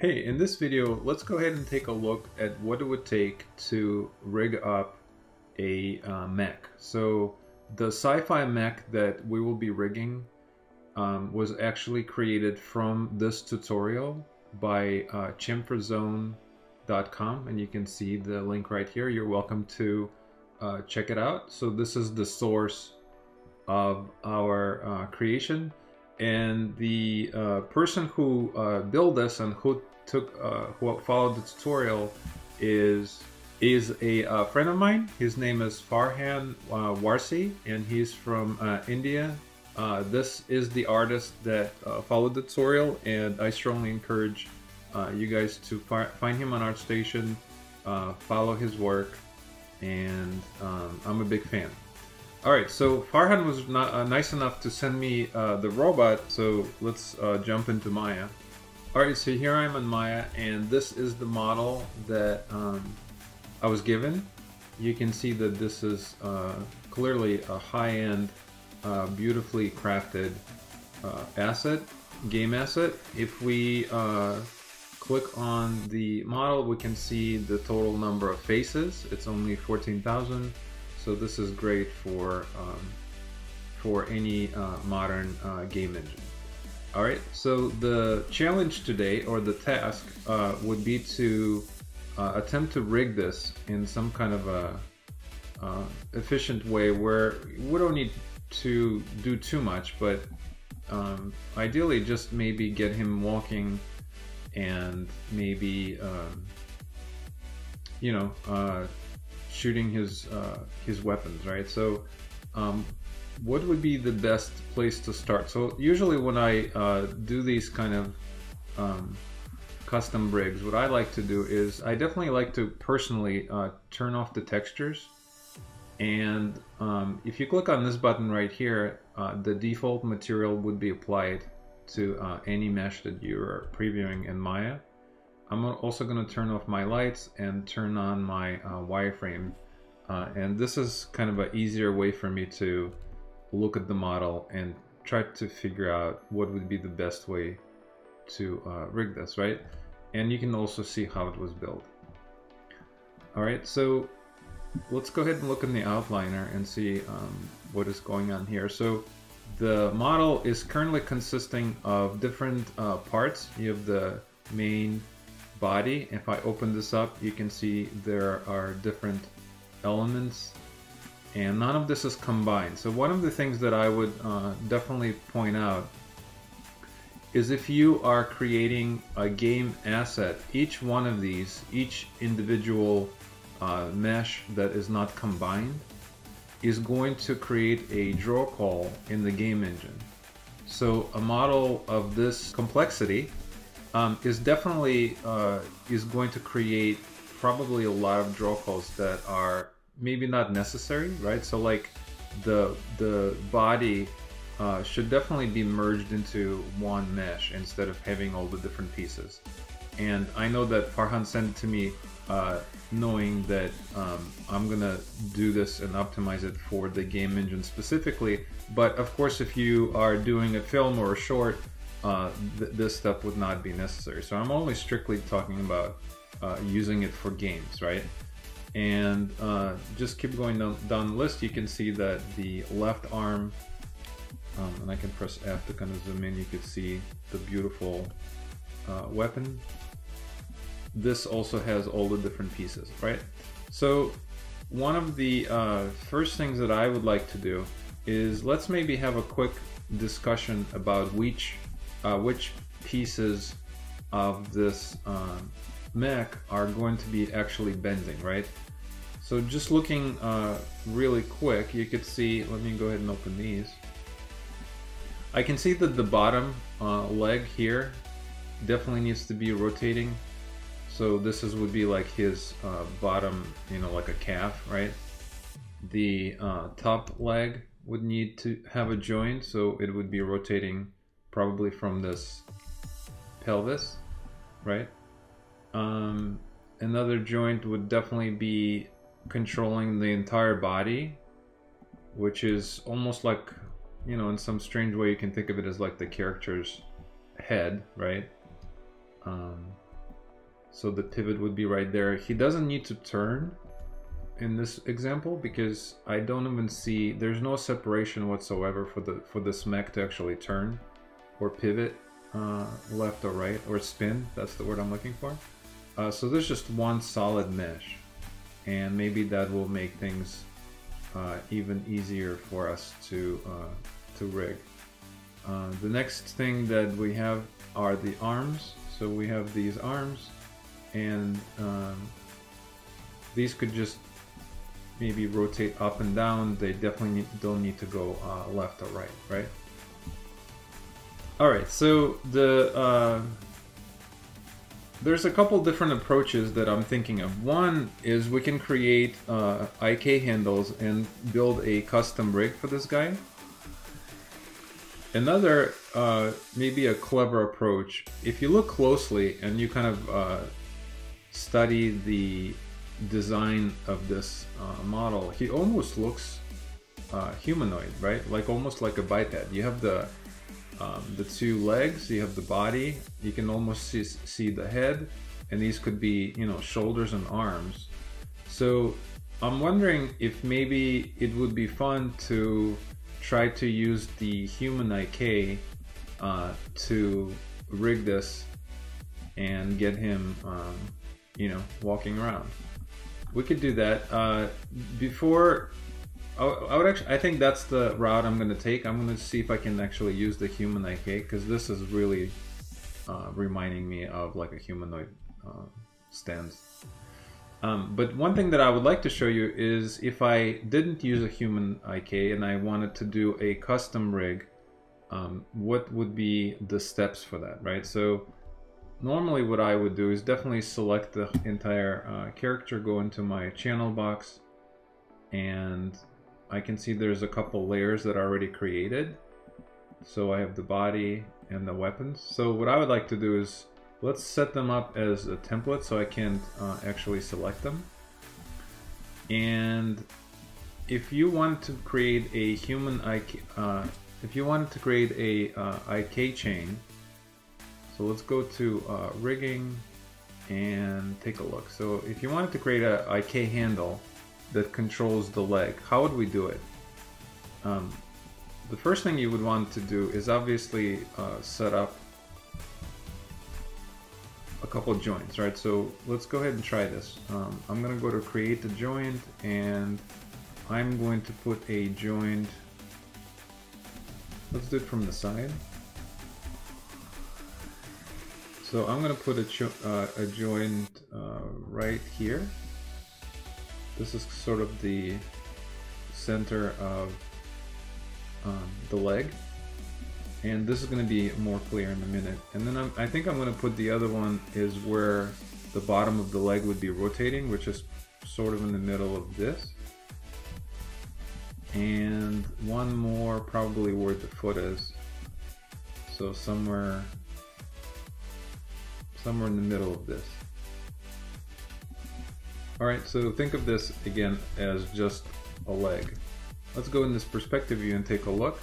Hey, in this video, let's go ahead and take a look at what it would take to rig up a uh, mech. So the sci-fi mech that we will be rigging um, was actually created from this tutorial by uh, chamferzone.com and you can see the link right here. You're welcome to uh, check it out. So this is the source of our uh, creation and the uh, person who uh, built this and who took uh, who followed the tutorial is is a uh, friend of mine. His name is Farhan uh, Warsi, and he's from uh, India. this is the artist that followed the tutorial, and I strongly encourage you guys to find him on ArtStation, follow his work, and um, I'm a big fan. Alright, so Farhan was not, uh, nice enough to send me uh, the robot, so let's uh, jump into Maya. Alright, so here I am in Maya, and this is the model that um, I was given. You can see that this is uh, clearly a high-end, uh, beautifully crafted uh, asset, game asset. If we click on the model, we can see the total number of faces. It's only 14,000. So this is great for um, for any uh, modern uh, game engine. All right, so the challenge today or the task uh, would be to uh, attempt to rig this in some kind of a uh, efficient way where we don't need to do too much, but um, ideally just maybe get him walking and maybe um, you know uh, shooting his uh, his weapons, right? So, um, what would be the best place to start? So usually when I uh, do these kind of um, custom rigs, what I like to do is I definitely like to personally uh, turn off the textures. And um, if you click on this button right here, uh, the default material would be applied to uh, any mesh that you're previewing in Maya. I'm also going to turn off my lights and turn on my uh, wireframe. Uh, and this is kind of an easier way for me to look at the model and try to figure out what would be the best way to uh, rig this, right? And you can also see how it was built. All right, so let's go ahead and look in the outliner and see um, what is going on here. So the model is currently consisting of different uh, parts. You have the main body. If I open this up, you can see there are different elements and none of this is combined. So one of the things that I would uh, definitely point out is if you are creating a game asset, each one of these, each individual uh, mesh that is not combined is going to create a draw call in the game engine. So a model of this complexity um, is definitely uh, is going to create probably a lot of draw calls that are maybe not necessary, right? So like the the body uh, should definitely be merged into one mesh instead of having all the different pieces. And I know that Farhan sent it to me uh, knowing that um, I'm gonna do this and optimize it for the game engine specifically. But of course, if you are doing a film or a short, uh, th this stuff would not be necessary. So I'm only strictly talking about uh, using it for games, right? And uh, just keep going down, down, the list, you can see that the left arm, um, and I can press F to kind of zoom in, you can see the beautiful uh, weapon. This also has all the different pieces, right? So one of the uh, first things that I would like to do is let's maybe have a quick discussion about which uh, which pieces of this um, mech are going to be actually bending, right? So just looking uh, really quick, you could see, let me go ahead and open these. I can see that the bottom uh, leg here definitely needs to be rotating. So this is would be like his uh, bottom, you know, like a calf, right? The uh, top leg would need to have a joint, so it would be rotating probably from this pelvis, right? Um, another joint would definitely be controlling the entire body, which is almost like, you know, in some strange way, you can think of it as like the character's head, right? Um, So the pivot would be right there. He doesn't need to turn in this example because I don't even see, there's no separation whatsoever for the for this mech to actually turn or pivot uh, left or right or spin. That's the word I'm looking for. Uh, so there's just one solid mesh and maybe that will make things uh, even easier for us to, uh, to rig. Uh, the next thing that we have are the arms. So we have these arms and um, these could just maybe rotate up and down. They definitely don't need to go uh, left or right, right? All right, so the uh, there's a couple different approaches that I'm thinking of. One is we can create uh, IK handles and build a custom rig for this guy. Another, uh, maybe a clever approach, if you look closely and you kind of uh, study the design of this uh, model, he almost looks uh, humanoid, right? Like almost like a biped. You have the um, the two legs, you have the body, you can almost see, see the head, and these could be, you know, shoulders and arms. So I'm wondering if maybe it would be fun to try to use the human IK uh, to rig this and get him, um, you know, walking around. We could do that. Uh, before I would actually, I think that's the route I'm going to take. I'm going to see if I can actually use the human IK because this is really uh, reminding me of like a humanoid uh, stance. Um, but one thing that I would like to show you is if I didn't use a human IK and I wanted to do a custom rig, um, what would be the steps for that, right? So normally what I would do is definitely select the entire uh, character, go into my channel box, and I can see there's a couple layers that are already created. So I have the body and the weapons. So what I would like to do is let's set them up as a template so I can uh, actually select them. And if you want to create a human IK, uh, if you wanted to create a uh, IK chain, so let's go to uh, rigging and take a look. So if you wanted to create a IK handle, that controls the leg. How would we do it? Um, the first thing you would want to do is obviously uh, set up a couple joints, right? So let's go ahead and try this. Um, I'm going to go to create the joint and I'm going to put a joint. Let's do it from the side. So I'm going to put a, uh, a joint uh, right here. This is sort of the center of um, the leg. And this is going to be more clear in a minute. And then I'm, I think I'm going to put the other one is where the bottom of the leg would be rotating, which is sort of in the middle of this. And one more probably where the foot is. So somewhere, somewhere in the middle of this. Alright, so think of this again as just a leg. Let's go in this perspective view and take a look.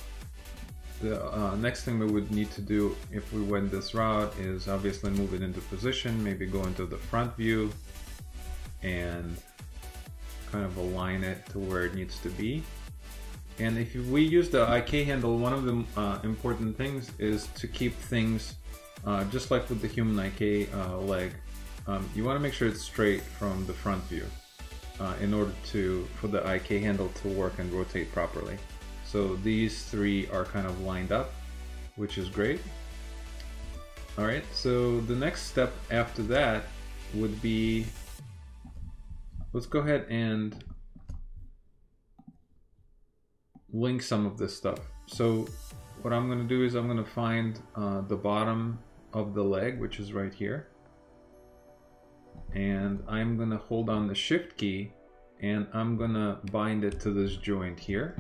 The uh, next thing we would need to do if we went this route is obviously move it into position, maybe go into the front view and kind of align it to where it needs to be. And if we use the IK handle, one of the uh, important things is to keep things uh, just like with the human IK uh, leg, um, you want to make sure it's straight from the front view uh, in order to for the IK handle to work and rotate properly. So these three are kind of lined up, which is great. All right, so the next step after that would be, let's go ahead and link some of this stuff. So what I'm gonna do is I'm gonna find uh, the bottom of the leg, which is right here and I'm gonna hold on the shift key and I'm gonna bind it to this joint here.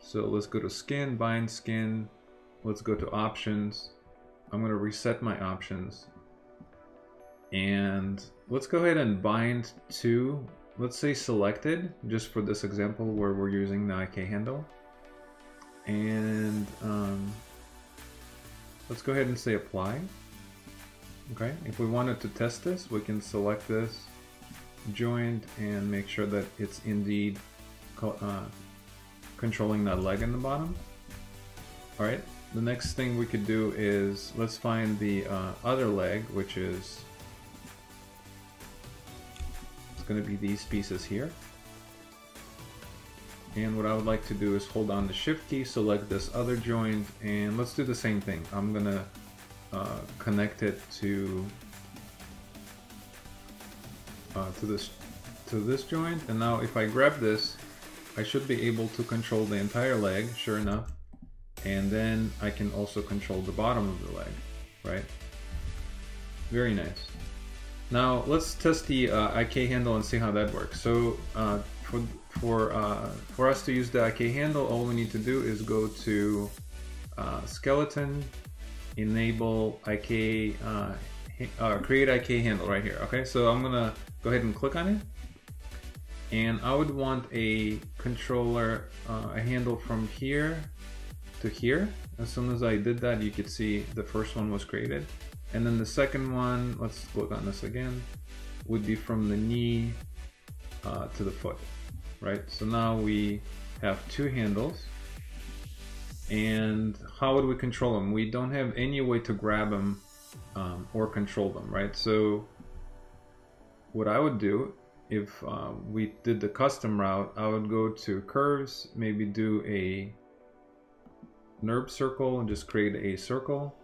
So let's go to skin, bind skin, let's go to options. I'm gonna reset my options and let's go ahead and bind to, let's say selected, just for this example where we're using the IK handle. And um, let's go ahead and say apply. Okay, if we wanted to test this, we can select this joint and make sure that it's indeed uh, controlling that leg in the bottom. All right, the next thing we could do is let's find the uh, other leg, which is it's going to be these pieces here. And what I would like to do is hold on the shift key, select this other joint, and let's do the same thing. I'm going to uh, connect it to uh, to this to this joint. And now if I grab this I should be able to control the entire leg sure enough. And then I can also control the bottom of the leg right? Very nice. Now let's test the uh, IK handle and see how that works. So uh, for for uh, for us to use the IK handle all we need to do is go to uh, skeleton enable IK uh, uh, create IK handle right here okay? So I'm gonna go ahead and click on it. And I would want a controller uh, a handle from here to here. As soon as I did that you could see the first one was created. And then the second one let's click on this again would be from the knee uh, to the foot right? So now we have two handles and how would we control them we don't have any way to grab them um, or control them right so what I would do if uh, we did the custom route, I would go to curves, maybe do a NURB circle and just create a circle.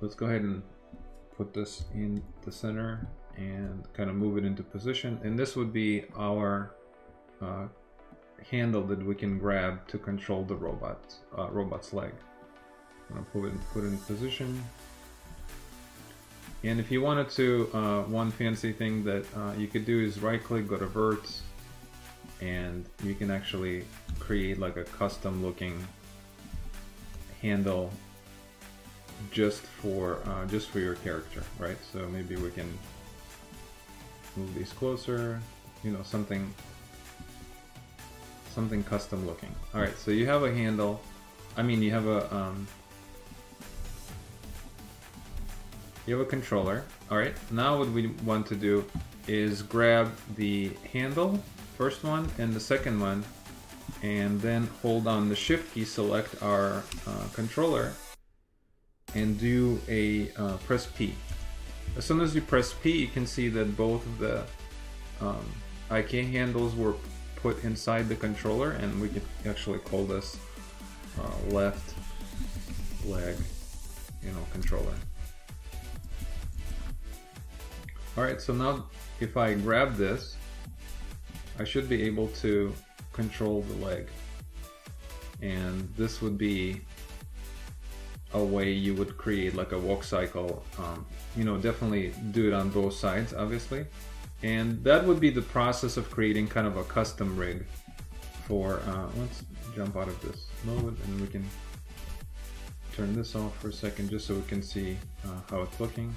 Let's go ahead and put this in the center and kind of move it into position. And this would be our uh, handle that we can grab to control the robot, uh, robot's leg. I'm gonna put it, put it in position. And if you wanted to, uh, one fancy thing that uh, you could do is right click, go to verts, and you can actually create like a custom looking handle just for uh, just for your character, right? So maybe we can move these closer, you know, something something custom looking. All right, so you have a handle. I mean, you have a um, you have a controller. All right, now what we want to do is grab the handle, first one, and the second one, and then hold on the shift key, select our uh, controller, and do a uh, press P. As soon as you press P, you can see that both of the um, IK handles were put inside the controller, and we can actually call this uh, left leg, you know, controller. Alright, so now if I grab this, I should be able to control the leg. And this would be a way you would create like a walk cycle. Um, you know, definitely do it on both sides, obviously. And that would be the process of creating kind of a custom rig for, uh, let's jump out of this mode and we can turn this off for a second just so we can see uh, how it's looking.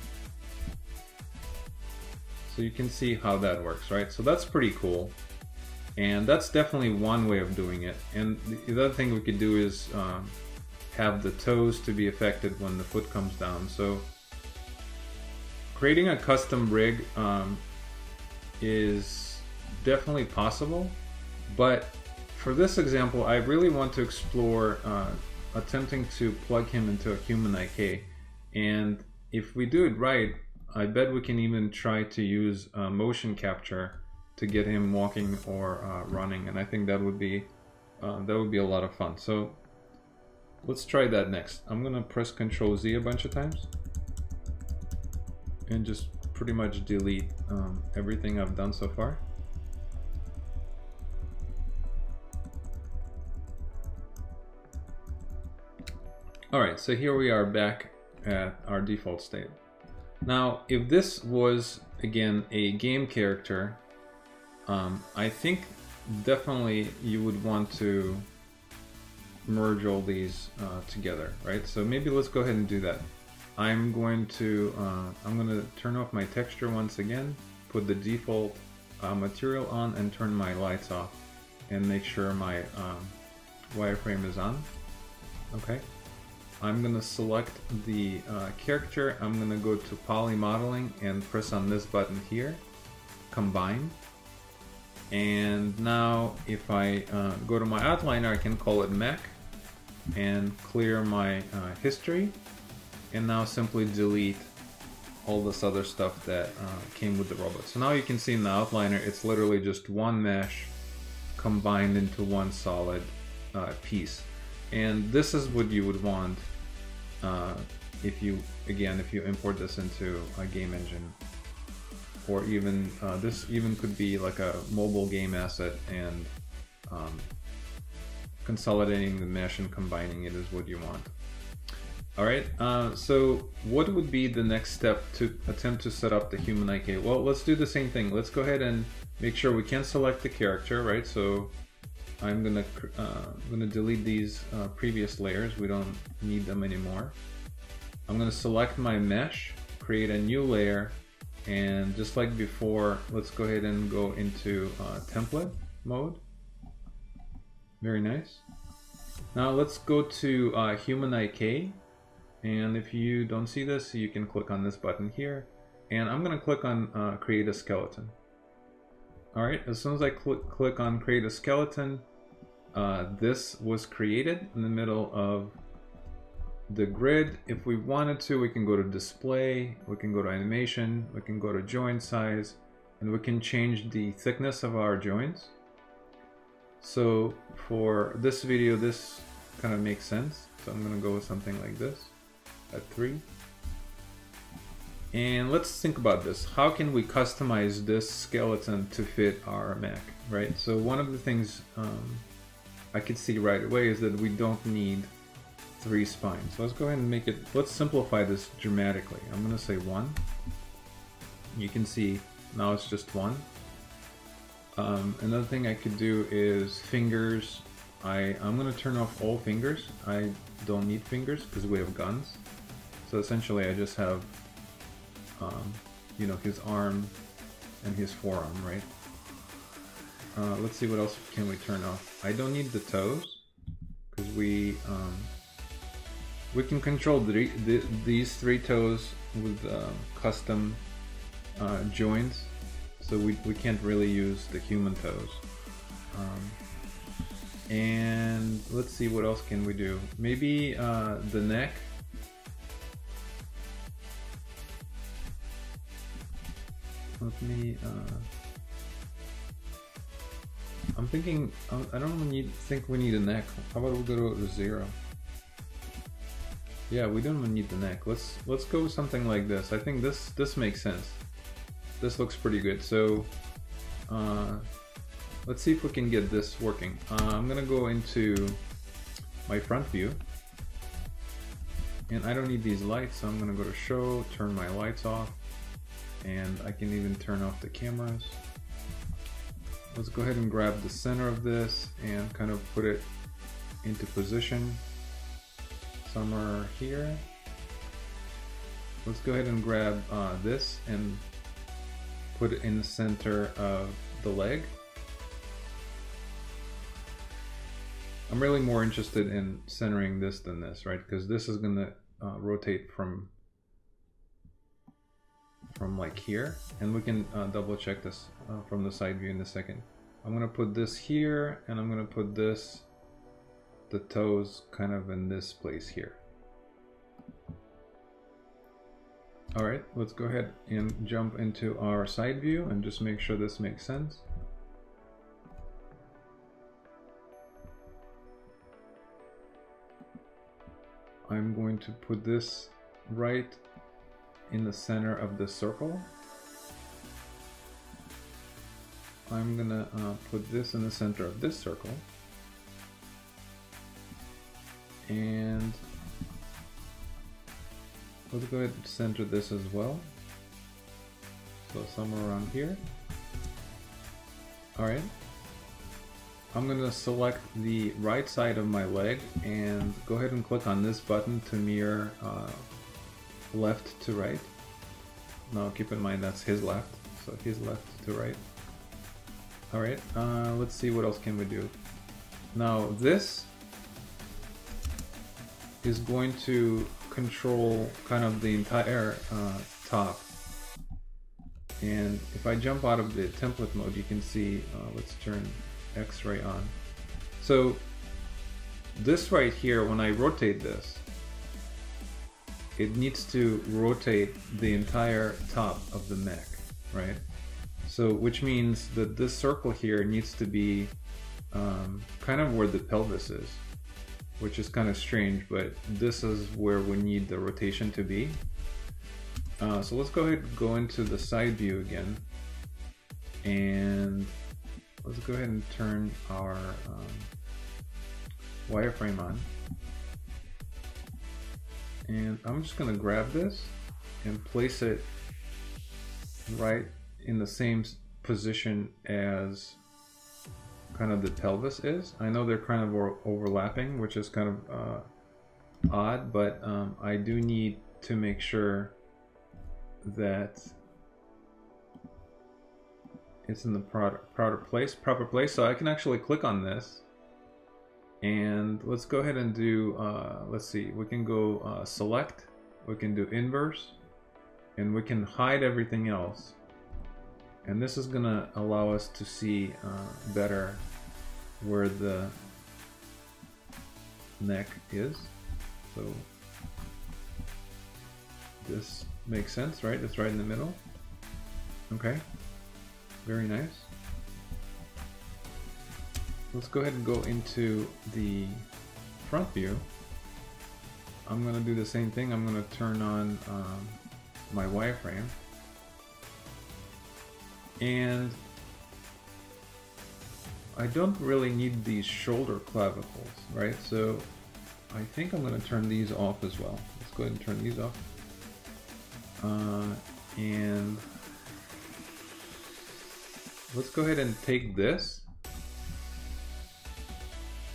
So you can see how that works, right? So that's pretty cool. And that's definitely one way of doing it. And the other thing we could do is um, have the toes to be affected when the foot comes down. So creating a custom rig um, is definitely possible, but for this example, I really want to explore uh, attempting to plug him into a human IK. And if we do it right, I bet we can even try to use uh, motion capture to get him walking or uh, running, and I think that would be uh, that would be a lot of fun. So let's try that next. I'm gonna press Control Z a bunch of times and just pretty much delete um, everything I've done so far. Alright, so here we are back at our default state. Now, if this was, again, a game character, um, I think definitely you would want to merge all these uh, together, right? So maybe let's go ahead and do that. I'm going to, uh, I'm going to turn off my texture once again, put the default uh, material on and turn my lights off and make sure my um, wireframe is on. Okay. I'm gonna select the uh, character. I'm gonna go to poly modeling and press on this button here, combine. And now if I uh, go to my outliner, I can call it mech and clear my uh, history. And now simply delete all this other stuff that uh, came with the robot. So now you can see in the outliner, it's literally just one mesh combined into one solid uh, piece. And this is what you would want uh, if you, again, if you import this into a game engine. Or even, uh, this even could be like a mobile game asset and um, consolidating the mesh and combining it is what you want. All right, uh, so what would be the next step to attempt to set up the human IK? Well, let's do the same thing. Let's go ahead and make sure we can select the character, right? So I'm gonna, uh, gonna delete these uh, previous layers. We don't need them anymore. I'm gonna select my mesh, create a new layer, and just like before, let's go ahead and go into uh, template mode. Very nice. Now let's go to uh, human IK and if you don't see this, you can click on this button here. And I'm going to click on uh, create a skeleton. All right, as soon as I cl click on create a skeleton, uh, this was created in the middle of the grid. If we wanted to, we can go to display, we can go to animation, we can go to joint size, and we can change the thickness of our joints. So for this video, this kind of makes sense. So I'm gonna go with something like this at 3. And let's think about this. How can we customize this skeleton to fit our mech, right? So one of the things um, I could see right away is that we don't need three spines. So let's go ahead and make it, let's simplify this dramatically. I'm gonna say one. You can see now it's just one. Um, another thing I could do is fingers. I, I'm gonna turn off all fingers. I don't need fingers because we have guns. So essentially I just have, um, you know, his arm and his forearm, right? Uh, let's see what else can we turn off. I don't need the toes because we um, we can control the, the, these three toes with uh, custom uh, joints, so we, we can't really use the human toes. Um, and let's see what else can we do. Maybe uh, the neck Me. Uh, I'm thinking. I don't need, think we need a neck. How about we go to zero? Yeah, we don't need the neck. Let's let's go with something like this. I think this this makes sense. This looks pretty good. So uh, let's see if we can get this working. Uh, I'm gonna go into my front view. And I don't need these lights, so I'm gonna go to show, turn my lights off and I can even turn off the cameras. Let's go ahead and grab the center of this and kind of put it into position somewhere here. Let's go ahead and grab uh, this and put it in the center of the leg. I'm really more interested in centering this than this, right? Because this is going to uh, rotate from from like here and we can uh, double check this uh, from the side view in a second. I'm gonna put this here and I'm gonna put this the toes kind of in this place here. Alright, let's go ahead and jump into our side view and just make sure this makes sense. I'm going to put this right in the center of the circle. I'm gonna uh, put this in the center of this circle. And let's go ahead and center this as well. So somewhere around here. Alright. I'm gonna select the right side of my leg and go ahead and click on this button to mirror uh, left to right. Now keep in mind that's his left, so his left to right. Alright, uh, let's see what else can we do. Now this, is going to control kind of the entire uh, top. And if I jump out of the template mode, you can see, uh, let's turn X-ray on. So this right here, when I rotate this, it needs to rotate the entire top of the mech, right? So, which means that this circle here needs to be um, kind of where the pelvis is, which is kind of strange, but this is where we need the rotation to be. Uh, so let's go ahead and go into the side view again. And let's go ahead and turn our um, wireframe on. And I'm just gonna grab this and place it right in the same position as kind of the pelvis is. I know they're kind of overlapping, which is kind of uh, odd, but um, I do need to make sure that it's in the proper place, proper place. So I can actually click on this and let's go ahead and do, uh, let's see, we can go uh, select, we can do inverse, and we can hide everything else. And this is gonna allow us to see uh, better where the neck is. So this makes sense, right? It's right in the middle. Okay, very nice. Let's go ahead and go into the front view. I'm going to do the same thing. I'm going to turn on um, my wireframe. And I don't really need these shoulder clavicles, right? So I think I'm going to turn these off as well. Let's go ahead and turn these off. Uh, and let's go ahead and take this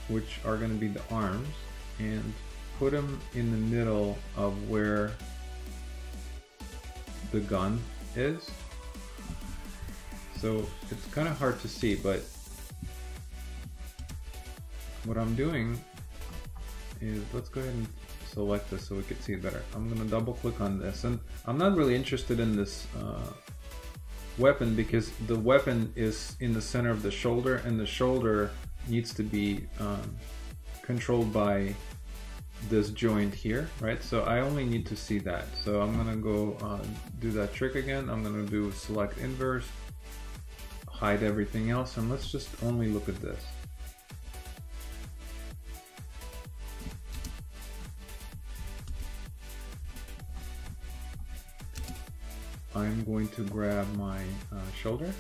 which are going to be the arms, and put them in the middle of where the gun is. So it's kind of hard to see, but what I'm doing is, let's go ahead and select this so we can see it better. I'm going to double click on this, and I'm not really interested in this uh, weapon because the weapon is in the center of the shoulder, and the shoulder needs to be um, controlled by this joint here, right? So I only need to see that. So I'm gonna go uh, do that trick again. I'm gonna do select inverse, hide everything else, and let's just only look at this. I'm going to grab my uh, shoulder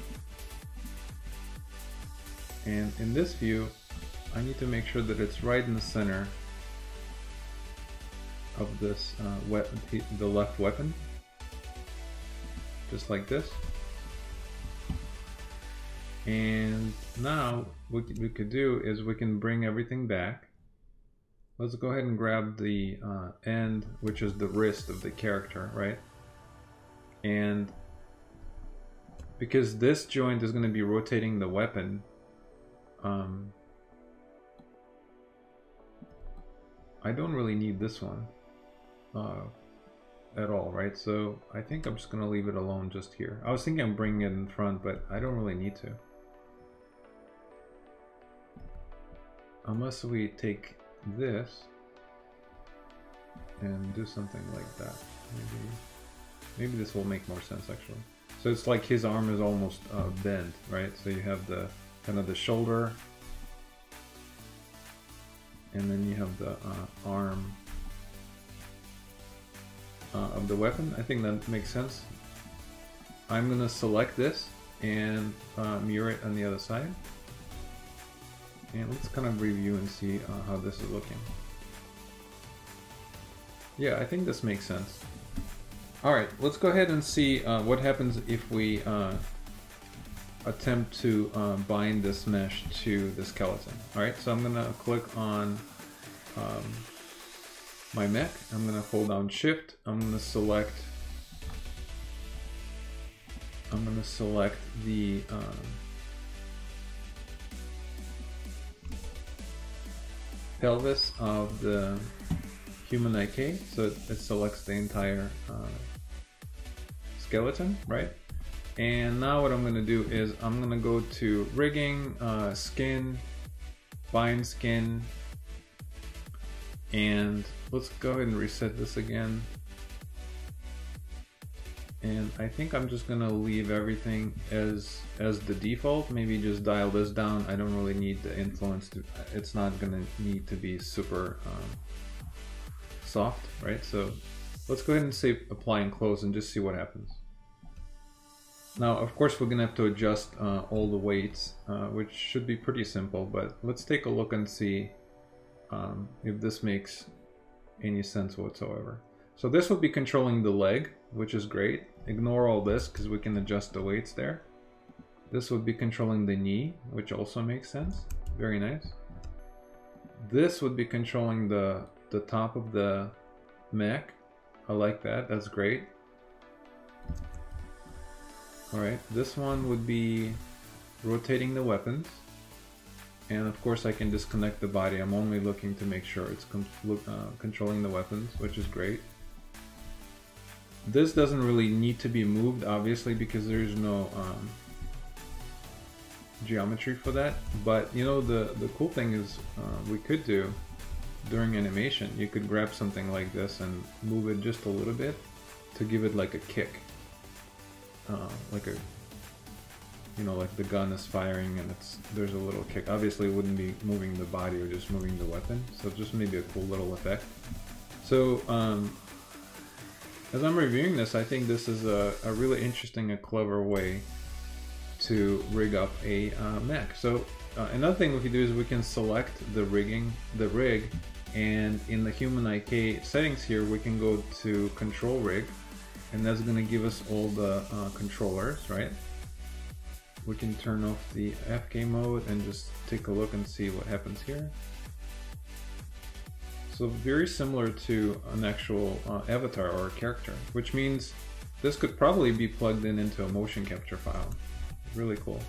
and in this view, I need to make sure that it's right in the center of this uh, the left weapon, just like this. And now what we could do is we can bring everything back. Let's go ahead and grab the uh, end, which is the wrist of the character, right? And because this joint is going to be rotating the weapon, um, I don't really need this one uh, at all, right? So I think I'm just going to leave it alone just here. I was thinking I'm bringing it in front, but I don't really need to. Unless we take this and do something like that. Maybe, maybe this will make more sense actually. So it's like his arm is almost uh, bent, right? So you have the kind of the shoulder and then you have the uh, arm uh, of the weapon. I think that makes sense. I'm gonna select this and uh, mirror it on the other side. And let's kind of review and see uh, how this is looking. Yeah, I think this makes sense. Alright, let's go ahead and see uh, what happens if we uh, attempt to uh, bind this mesh to the skeleton. All right, so I'm gonna click on um, my mech. I'm gonna hold down shift. I'm gonna select I'm gonna select the um, pelvis of the human IK, so it, it selects the entire uh, skeleton, right? And now what I'm gonna do is I'm gonna go to rigging, uh, skin, bind skin, and let's go ahead and reset this again. And I think I'm just gonna leave everything as as the default. Maybe just dial this down. I don't really need the influence to. It's not gonna need to be super um, soft, right? So let's go ahead and say apply and close and just see what happens. Now, of course, we're gonna have to adjust uh, all the weights, uh, which should be pretty simple, but let's take a look and see um, if this makes any sense whatsoever. So this would be controlling the leg, which is great. Ignore all this because we can adjust the weights there. This would be controlling the knee, which also makes sense. Very nice. This would be controlling the, the top of the mech. I like that, that's great. Alright, this one would be rotating the weapons. And of course I can disconnect the body. I'm only looking to make sure it's uh, controlling the weapons, which is great. This doesn't really need to be moved, obviously, because there's no um, geometry for that. But, you know, the, the cool thing is uh, we could do during animation, you could grab something like this and move it just a little bit to give it like a kick uh, like a you know like the gun is firing and it's there's a little kick. Obviously it wouldn't be moving the body or just moving the weapon so just maybe a cool little effect. So um, as I'm reviewing this I think this is a, a really interesting and clever way to rig up a uh, mech. So uh, another thing we can do is we can select the rigging the rig and in the human IK settings here we can go to control rig and that's going to give us all the uh, controllers, right? We can turn off the FK mode and just take a look and see what happens here. So very similar to an actual uh, avatar or a character, which means this could probably be plugged in into a motion capture file. Really cool.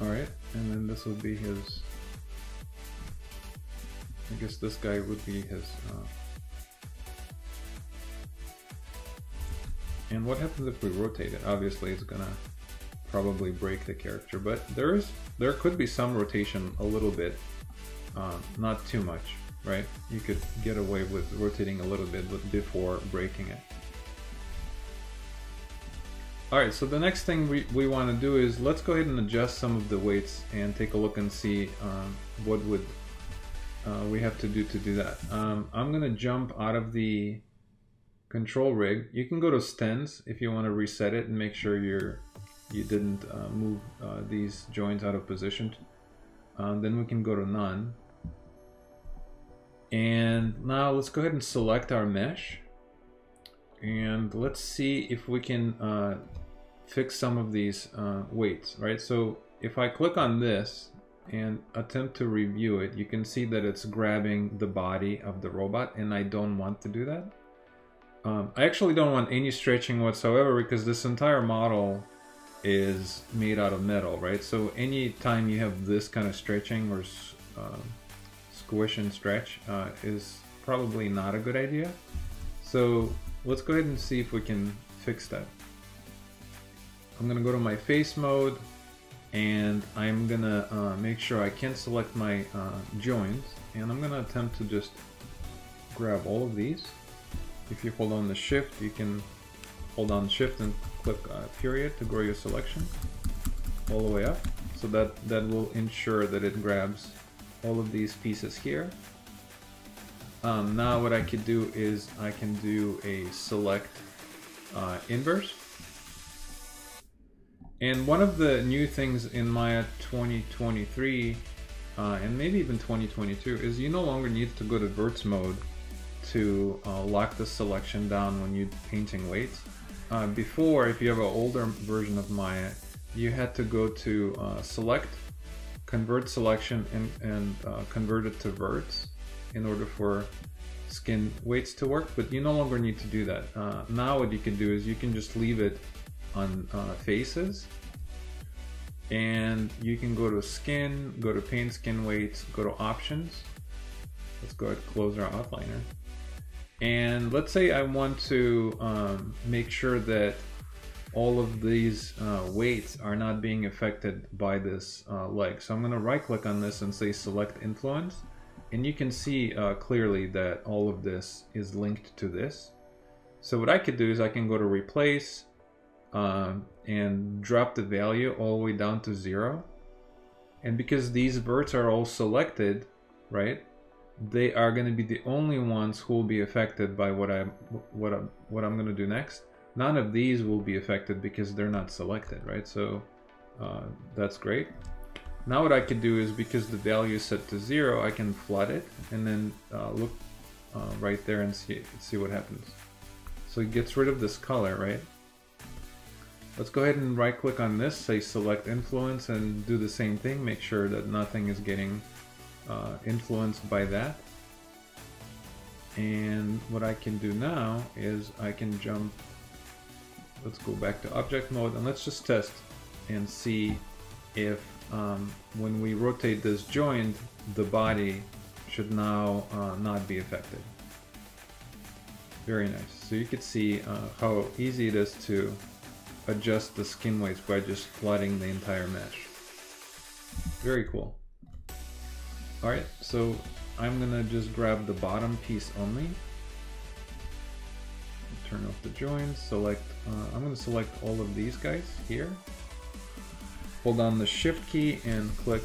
Alright, and then this will be his I guess this guy would be his... Uh... And what happens if we rotate it? Obviously it's gonna probably break the character, but there is there could be some rotation a little bit, uh, not too much, right? You could get away with rotating a little bit but before breaking it. Alright, so the next thing we, we want to do is let's go ahead and adjust some of the weights and take a look and see um, what would uh, we have to do to do that. Um, I'm going to jump out of the control rig. You can go to stance if you want to reset it and make sure you're you didn't uh, move uh, these joints out of position. Um, then we can go to none. And now let's go ahead and select our mesh. And let's see if we can uh, fix some of these uh, weights, right? So if I click on this, and attempt to review it, you can see that it's grabbing the body of the robot and I don't want to do that. Um, I actually don't want any stretching whatsoever because this entire model is made out of metal, right? So anytime you have this kind of stretching or uh, squish and stretch uh, is probably not a good idea. So let's go ahead and see if we can fix that. I'm gonna go to my face mode, and I'm gonna uh, make sure I can select my uh, joins. And I'm gonna attempt to just grab all of these. If you hold on the shift you can hold on shift and click uh, period to grow your selection all the way up. So that that will ensure that it grabs all of these pieces here. Um, now what I could do is I can do a select uh, inverse and one of the new things in Maya 2023, uh, and maybe even 2022, is you no longer need to go to verts mode to uh, lock the selection down when you're painting weights. Uh, before, if you have an older version of Maya, you had to go to uh, select, convert selection, and, and uh, convert it to verts in order for skin weights to work, but you no longer need to do that. Uh, now what you can do is you can just leave it on uh, faces and you can go to skin, go to paint skin weights, go to options. Let's go ahead and close our outliner. And let's say I want to um, make sure that all of these uh, weights are not being affected by this uh, leg. So I'm going to right click on this and say select influence. And you can see uh, clearly that all of this is linked to this. So what I could do is I can go to replace um, and drop the value all the way down to zero. And because these verts are all selected, right, they are going to be the only ones who will be affected by what I'm what I'm what I'm going to do next none of these will be affected because they're not selected, right? So uh, that's great. Now what I can do is because the value is set to zero, I can flood it and then uh, look uh, right there and see, see what happens. So it gets rid of this color, right? Let's go ahead and right click on this, say select influence and do the same thing. Make sure that nothing is getting uh, influenced by that. And what I can do now is I can jump let's go back to object mode and let's just test and see if um, when we rotate this joint the body should now uh, not be affected very nice so you can see uh, how easy it is to adjust the skin weights by just flooding the entire mesh. Very cool. Alright so I'm gonna just grab the bottom piece only. Turn off the joins, select, uh, I'm to select all of these guys here. Hold down the shift key and click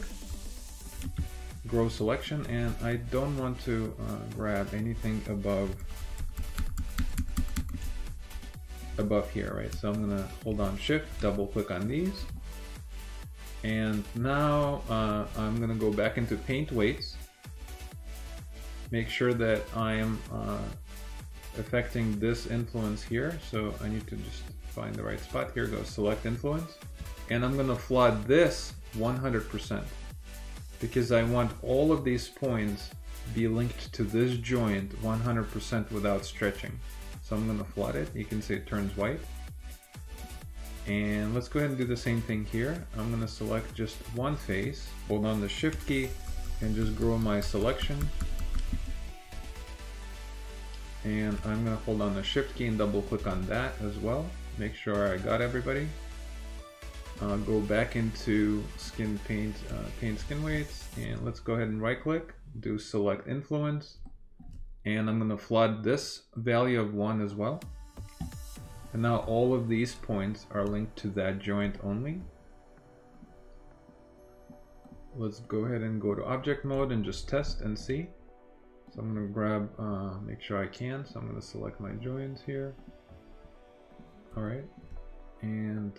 grow selection and I don't want to uh, grab anything above above here, right? So I'm gonna hold on shift, double click on these. And now uh, I'm gonna go back into paint weights. Make sure that I am uh, affecting this influence here. So I need to just find the right spot. Here go select influence. And I'm gonna flood this 100% because I want all of these points be linked to this joint 100% without stretching. So I'm gonna flood it. You can see it turns white. And let's go ahead and do the same thing here. I'm gonna select just one face, hold on the shift key and just grow my selection and I'm gonna hold on the shift key and double click on that as well make sure I got everybody uh, go back into skin paint uh, paint skin weights and let's go ahead and right click do select influence and I'm gonna flood this value of one as well. And now all of these points are linked to that joint only. Let's go ahead and go to object mode and just test and see. So I'm going to grab, uh, make sure I can, so I'm going to select my joins here. Alright, and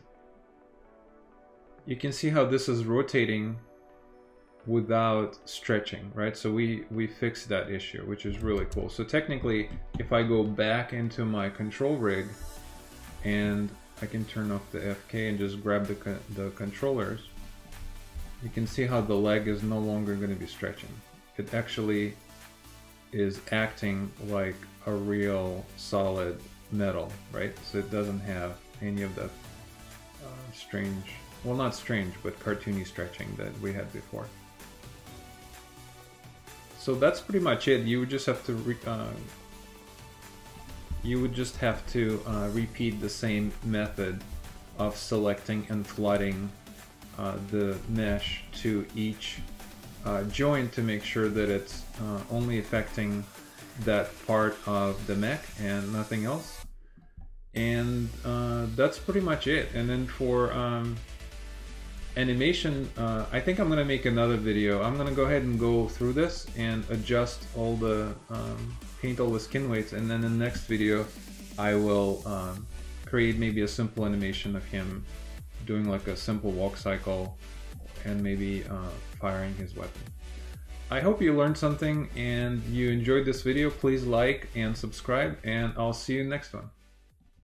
you can see how this is rotating without stretching, right? So we, we fixed that issue, which is really cool. So technically, if I go back into my control rig and I can turn off the FK and just grab the, the controllers, you can see how the leg is no longer going to be stretching. It actually is acting like a real solid metal, right? So it doesn't have any of the uh, strange, well not strange, but cartoony stretching that we had before. So that's pretty much it. You would just have to, uh, you would just have to uh, repeat the same method of selecting and flooding uh, the mesh to each uh, joint to make sure that it's uh, only affecting that part of the mech and nothing else. And uh, that's pretty much it. And then for um, animation, uh, I think I'm gonna make another video. I'm gonna go ahead and go through this and adjust all the, um, paint all the skin weights. And then in the next video, I will um, create maybe a simple animation of him doing like a simple walk cycle and maybe uh, firing his weapon. I hope you learned something and you enjoyed this video. Please like and subscribe and I'll see you next one.